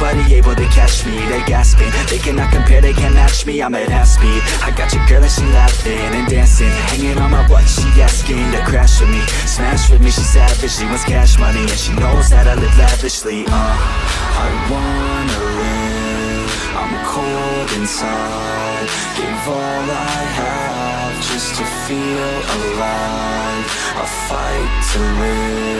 nobody able to catch me, they gasping They cannot compare, they can't match me, I'm at half speed. I got your girl and she laughing and dancing Hanging on my butt, she asking to crash with me Smash with me, she savage, she wants cash money And she knows that I live lavishly, uh I wanna live, I'm cold inside. Give all I have just to feel alive. I fight to live,